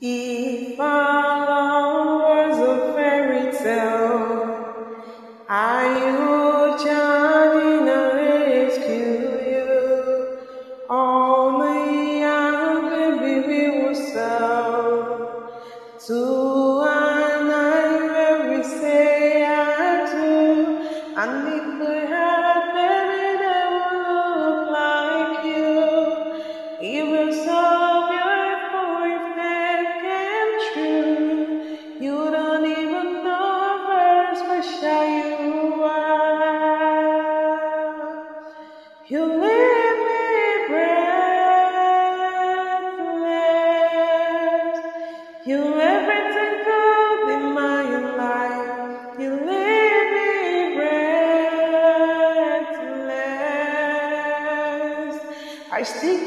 If our love was a fairy tale, I would join and rescue you. Only young baby we will sell to You leave me breathless. You everything my life. You leave me breathless. I still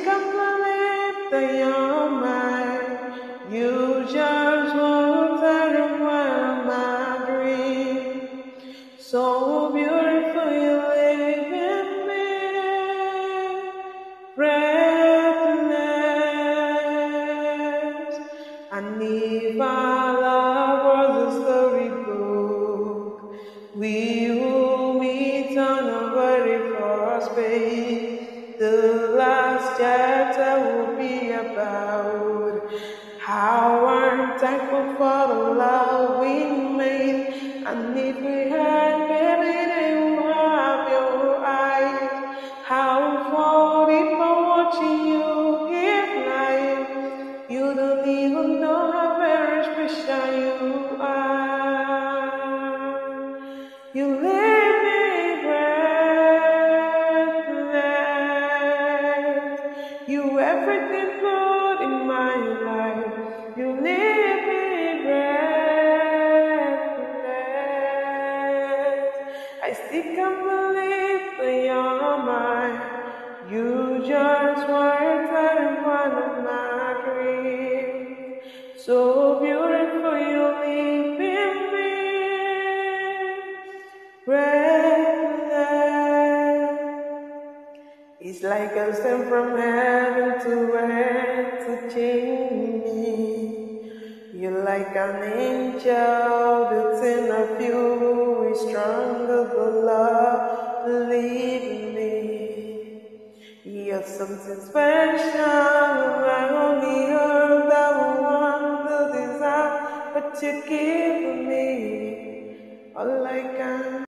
The last chapter will be about how I'm thankful for the love we made. And if we had, everything good in my life. You leave me breathless. I still can't believe that you're mine. You just weren't in one of my dreams. So It's like I'm sent from heaven to earth to change me. You're like an angel that's in a few is stronger than love, believe me. You're something special I only heard that will the desire, but you give me all I can.